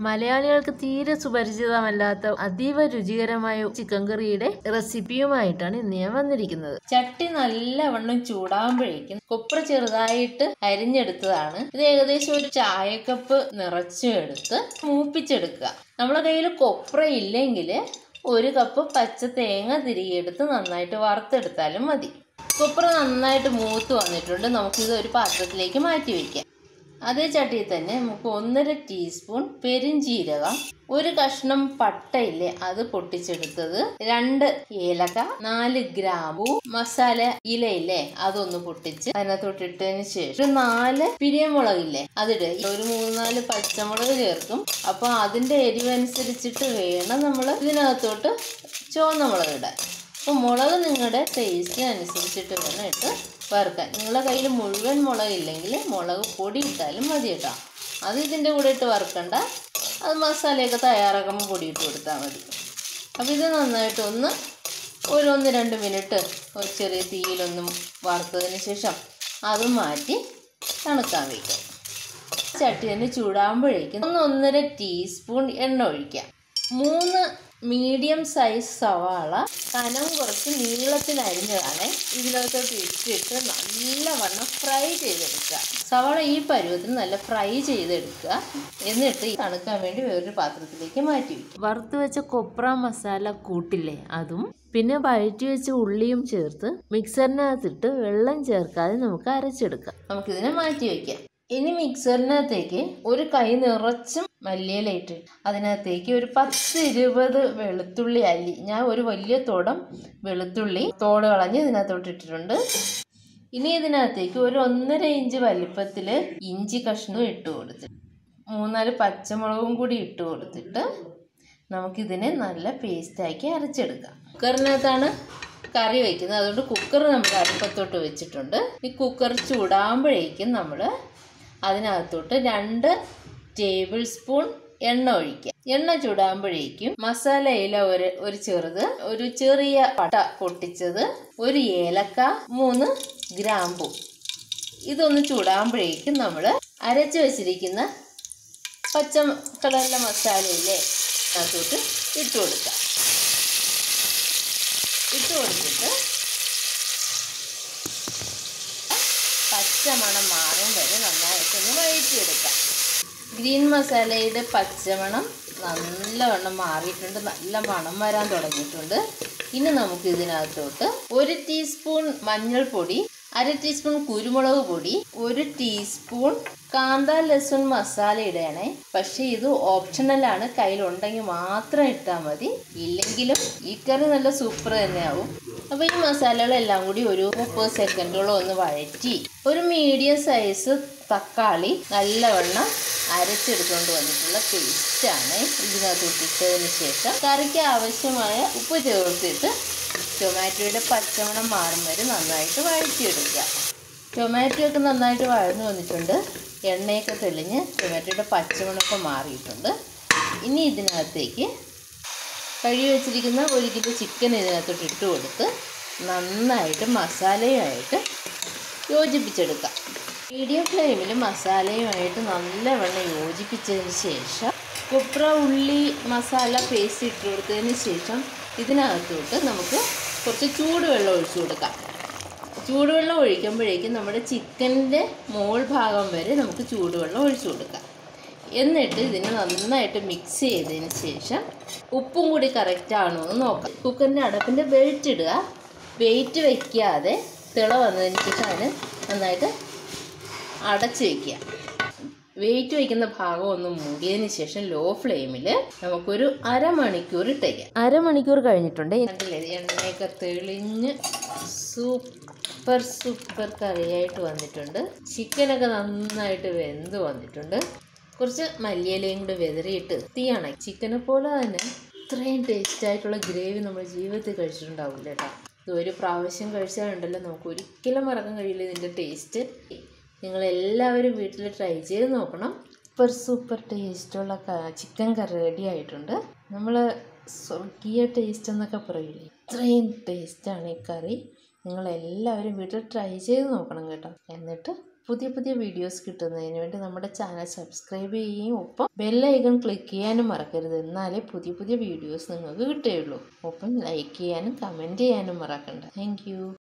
മലയാളികൾക്ക് തീരെ സുപരിചിതമല്ലാത്ത അതീവ രുചികരമായ ചിക്കൻ കറിയുടെ റെസിപ്പിയുമായിട്ടാണ് ഇന്ന് ഞാൻ വന്നിരിക്കുന്നത്. ചട്ടി നല്ലവണ്ണം ചൂടാകുമ്പോഴേക്കും കൊപ്ര ചെറുതായിട്ട് അരിഞ്ഞെടുത്തതാണ്. ഇത് ഏകദേശം ഒരു ചായക്കപ്പ് നിറച്ചെടുത്ത് മൂപ്പിച്ചെടുക്കുക. നമ്മുടെ കയ്യിൽ കൊപ്ര ഇല്ലെങ്കിൽ ഒരു കപ്പ് പച്ച തേങ്ങ തിരികെടുത്ത് നന്നായിട്ട് വറുത്തെടുത്താലും മതി. കൊപ്ര നന്നായിട്ട് മൂത്ത് വന്നിട്ടുണ്ട്. നമുക്കിത് ഒരു പാത്രത്തിലേക്ക് മാറ്റി വയ്ക്കാം. അതേ ചട്ടിയിൽ തന്നെ നമുക്ക് ഒന്നര ടീസ്പൂൺ പെരിഞ്ചീരകം ഒരു കഷ്ണം പട്ടയില്ലേ അത് പൊട്ടിച്ചെടുത്തത് രണ്ട് ഏലക്ക നാല് ഗ്രാമ്പു മസാല ഇലയില്ലേ അതൊന്ന് പൊട്ടിച്ച് അതിനകത്തോട്ടിട്ടതിന് ശേഷം ഒരു നാല് പിരിയമുളകില്ലേ അതിട്. ഒരു മൂന്ന് നാല് പച്ചമുളക് ചേർക്കും. അപ്പോൾ അതിന്റെ എരിവനുസരിച്ചിട്ട് വേണം നമ്മൾ ഇതിനകത്തോട്ട് ചുവന്ന മുളക് ഇടാൻ. അപ്പോൾ മുളക് നിങ്ങളുടെ ടേസ്റ്റിന് അനുസരിച്ചിട്ട് വേണം ഇട്ട് വറുക്കാൻ. നിങ്ങളുടെ കയ്യിൽ മുഴുവൻ മുളക് ഇല്ലെങ്കിൽ മുളക് പൊടി ഇട്ടാലും മതി കേട്ടോ. അത് ഇതിന്റെ കൂടെ ഇട്ട് വറുക്കണ്ട. അത് മസാലയൊക്കെ തയ്യാറാക്കുമ്പോൾ പൊടി ഇട്ട് കൊടുത്താൽ മതി. അപ്പോൾ ഇത് നന്നായിട്ട് ഒന്ന് ഒരു ഒന്ന് രണ്ട് മിനിറ്റ് ഒരു ചെറിയ തീയിലൊന്നും വറുത്തതിന് ശേഷം അത് മാറ്റി തണുക്കാൻ വയ്ക്കാം. ചട്ടി തന്നെ ചൂടാകുമ്പോഴേക്കും ഒന്ന് ഒന്നര ടീസ്പൂൺ എണ്ണ ഒഴിക്കാം. മൂന്ന് മീഡിയം സൈസ് സവാള കനം കുറച്ച് നീളത്തിൽ അരിഞ്ഞതാണ്. ഇതിനകത്തോട്ട് ഇട്ടിട്ട് നല്ലവണ്ണം ഫ്രൈ ചെയ്തെടുക്കുക. സവാള ഈ പരുവത്തിന് നല്ല ഫ്രൈ ചെയ്തെടുക്കുക. എന്നിട്ട് തണുക്കാൻ വേണ്ടി വേറൊരു പാത്രത്തിലേക്ക് മാറ്റി വയ്ക്കുക. വറുത്ത് വെച്ച കൊപ്ര മസാല കൂട്ടില്ലേ അതും പിന്നെ വഴറ്റി വെച്ച ഉള്ളിയും ചേർത്ത് മിക്സറിനകത്തിട്ട് വെള്ളം ചേർക്കാതെ നമുക്ക് അരച്ചെടുക്കാം. നമുക്കിതിനെ മാറ്റി വയ്ക്കാം. ഇനി മിക്സറിനകത്തേക്ക് ഒരു കൈ നിറച്ചും മല്ലിയില ഇട്ട് അതിനകത്തേക്ക് ഒരു പത്ത് ഇരുപത് വെളുത്തുള്ളി അല്ലി. ഞാൻ ഒരു വലിയ തോടം വെളുത്തുള്ളി തോട് കളഞ്ഞ് ഇതിനകത്തോട്ട് ഇട്ടിട്ടുണ്ട്. ഇനി ഇതിനകത്തേക്ക് ഒരു ഒന്നര ഇഞ്ച് വലിപ്പത്തിൽ ഇഞ്ചി കഷ്ണവും ഇട്ട് കൊടുത്തിട്ട് മൂന്നാൽ പച്ചമുളകും കൂടി ഇട്ട് കൊടുത്തിട്ട് നമുക്കിതിനെ നല്ല പേസ്റ്റാക്കി അരച്ചെടുക്കാം. കുക്കറിനകത്താണ് കറി വയ്ക്കുന്നത് അതുകൊണ്ട് കുക്കർ നമ്മൾ അടുപ്പത്തോട്ട് വെച്ചിട്ടുണ്ട്. ഈ കുക്കർ ചൂടാകുമ്പോഴേക്കും നമ്മൾ അതിനകത്തോട്ട് രണ്ട് ടേബിൾ സ്പൂൺ എണ്ണ ഒഴിക്കുക. എണ്ണ ചൂടാകുമ്പോഴേക്കും മസാല ഇല ഒരു ഒരു ചെറുത് ഒരു ചെറിയ പട്ട പൊട്ടിച്ചത് ഒരു ഏലക്ക മൂന്ന് ഗ്രാമ്പു. ഇതൊന്ന് ചൂടാകുമ്പോഴേക്കും നമ്മൾ അരച്ച് വച്ചിരിക്കുന്ന പച്ച കളറിലെ മസാലയിലെ അതിനകത്തോട്ട് ഇട്ട് കൊടുക്കാം ഇട്ട് കൊടുത്തിട്ട് പച്ചമണം മാറും വരെ നന്നായിട്ടൊന്ന് വഴറ്റിയെടുക്കാം. ഗ്രീൻ മസാലയുടെ പച്ചമണം നല്ലവണ്ണം മാറിയിട്ടുണ്ട്. നല്ല മണം വരാൻ തുടങ്ങിയിട്ടുണ്ട്. ഇനി നമുക്ക് ഇതിനകത്തോട്ട് ഒരു ടീസ്പൂൺ മഞ്ഞൾപ്പൊടി അര ടീസ്പൂൺ കുരുമുളക് പൊടി ഒരു ടീസ്പൂൺ കാന്ത ലസുൺ മസാല ഇടണേ പക്ഷേ ഇത് ഓപ്ഷണലാണ് കയ്യിലുണ്ടെങ്കിൽ മാത്രം ഇട്ടാൽ മതി. ഇല്ലെങ്കിലും ഈ കറി നല്ല സൂപ്പർ തന്നെയാവും. അപ്പോൾ ഈ മസാലകളെല്ലാം കൂടി ഒരു മുപ്പത് സെക്കൻഡോളം ഒന്ന് വഴറ്റി ഒരു മീഡിയം സൈസ് തക്കാളി നല്ലവണ്ണം അരച്ചെടുത്തുകൊണ്ട് വന്നിട്ടുള്ള പേസ്റ്റാണ് ഇതിനകത്ത് ഇട്ടിട്ടതിന് ശേഷം കറിക്ക് ആവശ്യമായ ഉപ്പ് ചേർത്തിട്ട് ടൊമാറ്റോയുടെ പച്ചമണം മാറും വരെ നന്നായിട്ട് വഴറ്റിയെടുക്കുക. ടൊമാറ്റോ ഒക്കെ നന്നായിട്ട് വഴന്നു വന്നിട്ടുണ്ട്. എണ്ണയൊക്കെ തെളിഞ്ഞ് ടൊമാറ്റോയുടെ പച്ചമണമൊക്കെ മാറിയിട്ടുണ്ട്. ഇനി ഇതിനകത്തേക്ക് കഴുകി വെച്ചിരിക്കുന്ന ഒരു കിലോ ചിക്കൻ ഇതിനകത്തോട്ട് ഇട്ട് കൊടുത്ത് നന്നായിട്ട് മസാലയുമായിട്ട് യോജിപ്പിച്ചെടുക്കാം. മീഡിയം ഫ്ലെയിമിൽ മസാലയുമായിട്ട് നല്ലവണ്ണം യോജിപ്പിച്ചതിന് ശേഷം കൊപ്ര ഉള്ളി മസാല പേസ്റ്റ് ഇട്ട് കൊടുത്തതിന് ശേഷം ഇതിനകത്തോട്ട് നമുക്ക് കുറച്ച് ചൂടുവെള്ളം ഒഴിച്ചു കൊടുക്കാം. ചൂടുവെള്ളം ഒഴിക്കുമ്പോഴേക്കും നമ്മുടെ ചിക്കന്റെ മോൾ ഭാഗം വരെ നമുക്ക് ചൂടുവെള്ളം ഒഴിച്ചു കൊടുക്കാം. എന്നിട്ട് ഇതിനെ നന്നായിട്ട് മിക്സ് ചെയ്തതിന് ശേഷം ഉപ്പും കൂടി കറക്റ്റ് ആണോ എന്ന് നോക്കാം. കുക്കറിന്റെ അടപ്പിന്റെ വെയിറ്റ് ഇടുക. വെയിറ്റ് വയ്ക്കാതെ തിള വന്നതിന് ശേഷം അതിന് നന്നായിട്ട് അടച്ച് വയ്ക്കുക വെയിറ്റ് വയ്ക്കുന്ന ഭാഗം ഒന്ന് മൂടിയതിന് ശേഷം ലോ ഫ്ലെയിമിൽ നമുക്കൊരു അരമണിക്കൂർ ഇട്ടേക്കാം അരമണിക്കൂർ കഴിഞ്ഞിട്ടുണ്ട്. എണ്ണയൊക്കെ തെളിഞ്ഞ് സൂപ്പർ സൂപ്പർ കറിയായിട്ട് വന്നിട്ടുണ്ട്. ചിക്കനൊക്കെ നന്നായിട്ട് വെന്ത് വന്നിട്ടുണ്ട്. കുറച്ച് മല്ലിയിലയും കൂടി വെതറിയിട്ട് തീയാണ് ചിക്കനെ പോലെ തന്നെ ഇത്രയും ടേസ്റ്റ് ആയിട്ടുള്ള ഗ്രേവി നമ്മൾ ജീവിതത്തിൽ കഴിച്ചിട്ടുണ്ടാവില്ല കേട്ടോ. ഇത് ഒരു പ്രാവശ്യം കഴിച്ചാലുണ്ടല്ലോ നമുക്ക്. ഒരിക്കലും മറക്കാൻ കഴിയില്ല ഇതിന്റെ ടേസ്റ്റ് നിങ്ങൾ എല്ലാവരും വീട്ടിൽ ട്രൈ ചെയ്ത് നോക്കണം. സൂപ്പർ സൂപ്പർ ടേസ്റ്റുള്ള ചിക്കൻ കറി റെഡി ആയിട്ടുണ്ട്. നമ്മൾ സ്വർഗീയ ടേസ്റ്റ് എന്നൊക്കെ പറയില്ലേ? ഇത്രയും ടേസ്റ്റാണ് ഈ കറി. നിങ്ങളെല്ലാവരും വീട്ടിൽ ട്രൈ ചെയ്ത് നോക്കണം കേട്ടോ. എന്നിട്ട് പുതിയ പുതിയ വീഡിയോസ് കിട്ടുന്നതിന് വേണ്ടി നമ്മുടെ ചാനൽ സബ്സ്ക്രൈബ് ചെയ്യുകയും ഒപ്പം ബെല്ലൈക്കൺ ക്ലിക്ക് ചെയ്യാനും മറക്കരുത്. എന്നാലേ പുതിയ പുതിയ വീഡിയോസ് നിങ്ങൾക്ക് കിട്ടുകയുള്ളൂ. ഒപ്പം ലൈക്ക് ചെയ്യാനും കമന്റ് ചെയ്യാനും മറക്കണ്ട. താങ്ക്